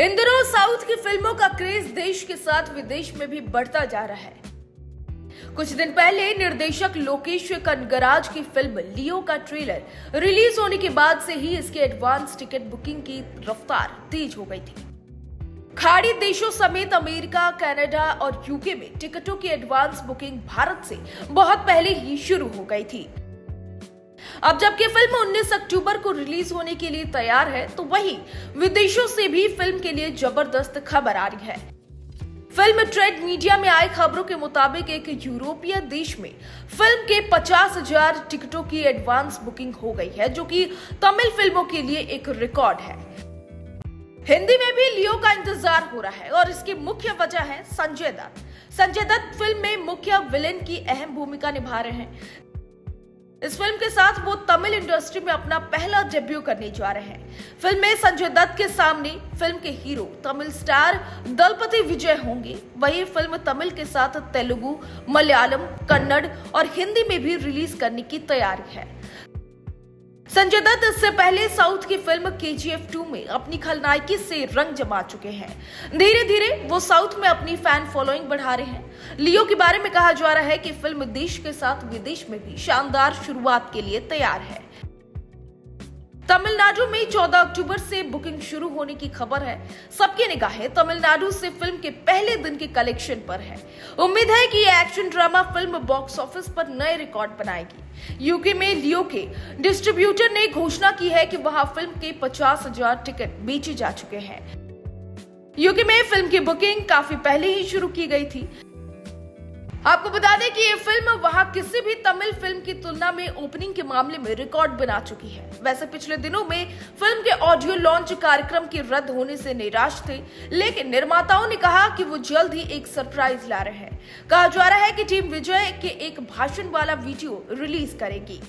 इन दिनों साउथ की फ़िल्मों का क्रेज देश के साथ विदेश में भी बढ़ता जा रहा है। कुछ दिन पहले निर्देशक लोकेश कनगराज की फ़िल्म लियो का ट्रेलर रिलीज़ होने के बाद से ही इसके एडवांस टिकट बुकिंग की रफ्तार तेज हो गई थी। खाड़ी देशों समेत अमेरिका, कनाडा और यूके में टिकटों की एडवांस बुकिंग भारत से बहुत पहले ही शुरू हो गई थी। अब जबकि फ़िल्म 19 अक्टूबर को रिलीज़ होने के लिए तैयार है तो वहीं विदेशों से भी फ़िल्म के लिए ज़बरदस्त खबर आ रही है। फ़िल्म ट्रेड मीडिया में आई खबरों के मुताबिक एक यूरोपीय देश में फ़िल्म के पचास हज़ार टिकटों की एडवांस बुकिंग हो गई है, जो कि तमिल फ़िल्मों के लिए एक रिकॉर्ड है। हिंदी में भी लियो का इंतज़ार हो रहा है और इसकी मुख्य वजह है संजय दत्त। संजय दत्त फ़िल्म में मुख्य विलेन की अहम भूमिका निभा रहे हैं। इस फ़िल्म के साथ वो तमिल इंडस्ट्री में अपना पहला डेब्यू करने जा रहे हैं। फ़िल्म में संजय दत्त के सामने फ़िल्म के हीरो, तमिल स्टार दलपति विजय होंगे। वही फ़िल्म तमिल के साथ तेलुगु, मलयालम, कन्नड़ और हिंदी में भी रिलीज़ करने की तैयारी है। संजय दत्त, इससे पहले साउथ की फ़िल्म के जी एफ़ टू में अपनी खलनायकी से रंग जमा चुके हैं। धीरे धीरे वो साउथ में अपनी फ़ैन फॉलोइंग बढ़ा रहे हैं। लियो के बारे में कहा जा रहा है कि फ़िल्म देश के साथ विदेश में भी शानदार शुरुआत के लिए तैयार है। तमिलनाडु में 14 अक्टूबर से बुकिंग शुरू होने की खबर है। सबकी निगाहें तमिलनाडु से फ़िल्म के पहले दिन के कलेक्शन पर है। उम्मीद है कि ये action drama film box office पर नए रिकॉर्ड बनाएगी। यूके में लियो के डिस्ट्रीब्यूटर ने घोषणा की है कि वहाँ फ़िल्म के पचास हज़ार टिकट बेचे जा चुके हैं। यूके में फ़िल्म की बुकिंग काफ़ी पहले ही शुरू की गई थी। आपको बता दें कि ये फ़िल्म तमिल फ़िल्म की तुलना में ओपनिंग के मामले में रिकॉर्ड बना चुकी है। वैसे पिछले दिनों में फ़िल्म के ऑडियो लॉन्च कार्यक्रम के रद्द होने से निराश थे, लेकिन निर्माताओं ने कहा कि वो जल्द ही एक सरप्राइज़ ला रहे हैं। कहा जा रहा है कि टीम विजय के एक भाषण वाला वीडियो रिलीज़ करेगी।